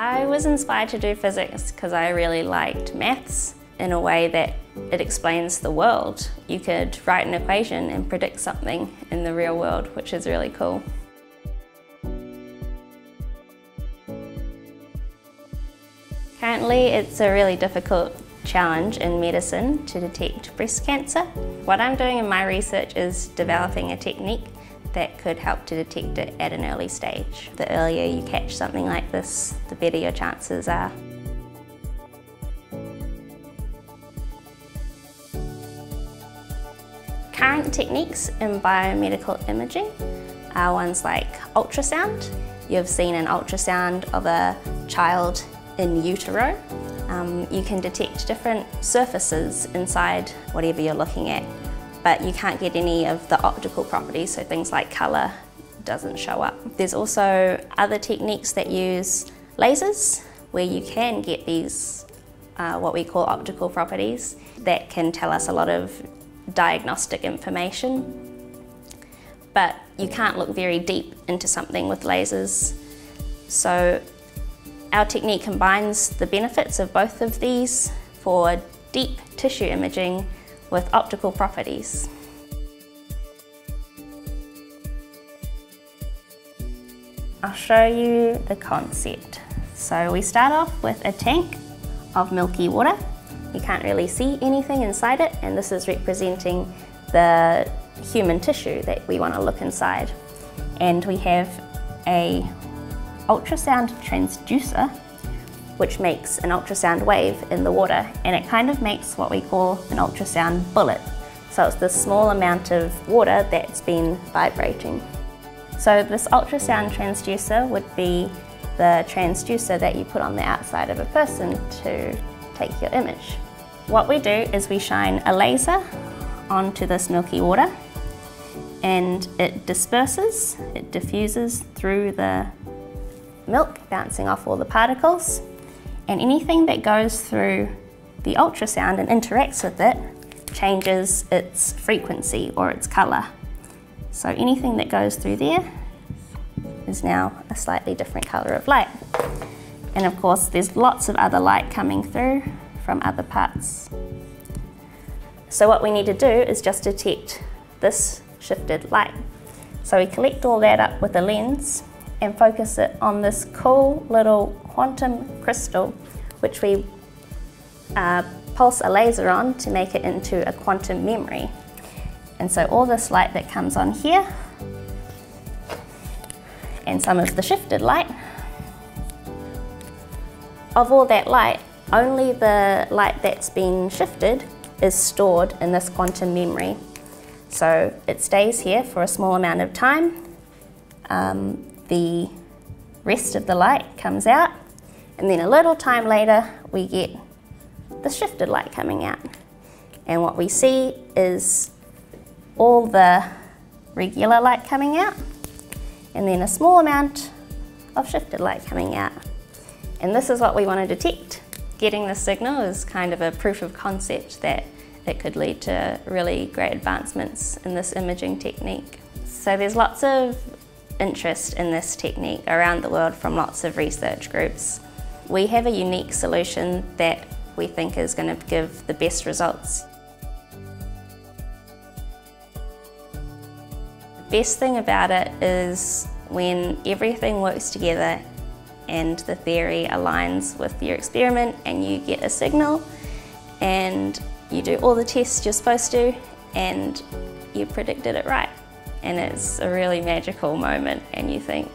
I was inspired to do physics because I really liked maths in a way that it explains the world. You could write an equation and predict something in the real world, which is really cool. Currently, it's a really difficult challenge in medicine to detect breast cancer. What I'm doing in my research is developing a technique that could help to detect it at an early stage. The earlier you catch something like this, the better your chances are. Current techniques in biomedical imaging are ones like ultrasound. You've seen an ultrasound of a child in utero. Um, you can detect different surfaces inside whatever you're looking at, but you can't get any of the optical properties, so things like colour doesn't show up. There's also other techniques that use lasers, where you can get these, uh, what we call optical properties, that can tell us a lot of diagnostic information. But you can't look very deep into something with lasers. So our technique combines the benefits of both of these for deep tissue imaging with optical properties. I'll show you the concept. So we start off with a tank of milky water. You can't really see anything inside it and this is representing the human tissue that we want to look inside. And we have a ultrasound transducer which makes an ultrasound wave in the water and it kind of makes what we call an ultrasound bullet. So it's this small amount of water that's been vibrating. So this ultrasound transducer would be the transducer that you put on the outside of a person to take your image. What we do is we shine a laser onto this milky water and it disperses, it diffuses through the milk, bouncing off all the particles. And anything that goes through the ultrasound and interacts with it changes its frequency or its colour. So anything that goes through there is now a slightly different colour of light. And of course, there's lots of other light coming through from other parts. So what we need to do is just detect this shifted light. So we collect all that up with a lens and focus it on this cool little quantum crystal, which we uh, pulse a laser on to make it into a quantum memory. And so all this light that comes on here, and some of the shifted light, of all that light, only the light that's been shifted is stored in this quantum memory. So it stays here for a small amount of time. Um, the rest of the light comes out and then a little time later we get the shifted light coming out. And what we see is all the regular light coming out and then a small amount of shifted light coming out. And this is what we want to detect. Getting the signal is kind of a proof of concept that it could lead to really great advancements in this imaging technique. So there's lots of interest in this technique around the world from lots of research groups. We have a unique solution that we think is going to give the best results. The best thing about it is when everything works together and the theory aligns with your experiment and you get a signal and you do all the tests you're supposed to and you predicted it right and it's a really magical moment and you think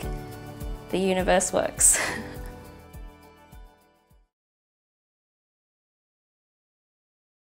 the universe works.